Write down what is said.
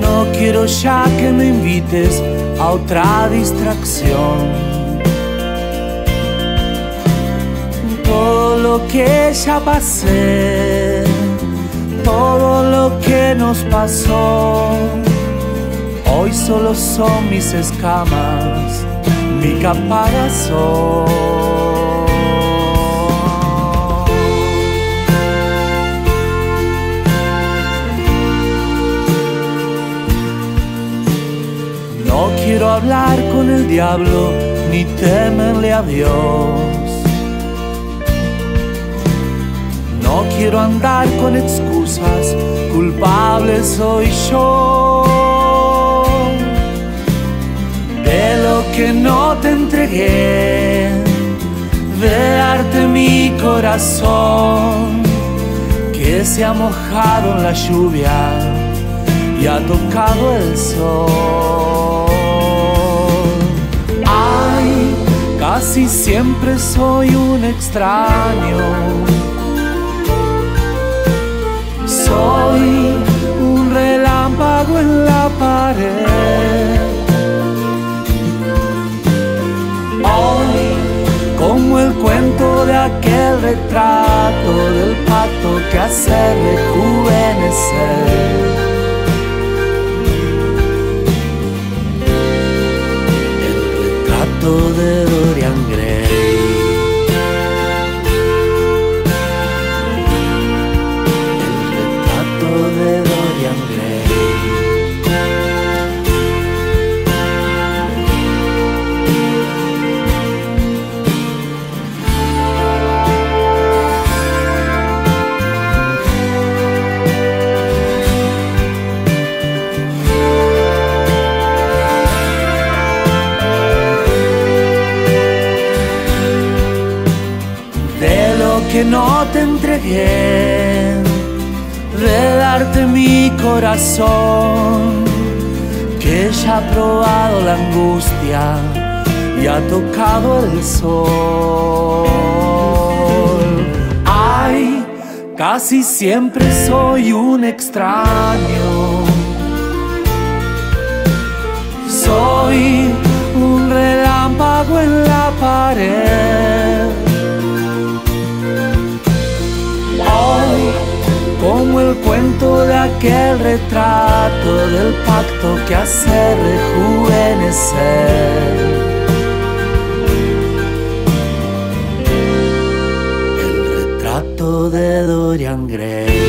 No quiero ya que me invites a otra distracción. Todo lo que ya pasé, todo lo que nos pasó, hoy solo son mis escamas, mi caparazón. Quiero hablar con el diablo ni temerle a Dios. No quiero andar con excusas, culpable soy yo. De lo que no te entregué, de darte mi corazón, que se ha mojado en la lluvia y ha tocado el sol. Casi siempre soy un extraño. Soy un relámpago en la pared. Hoy, como el cuento de aquel retrato del pacto que hace rejuvenecer. retrato que no te entregué, de darte mi corazón, que ya ha probado la angustia y ha tocado el sol. Ay, casi siempre soy un extraño. Soy cuento de aquel retrato del pacto que hace rejuvenecer. El retrato de Dorian Gray.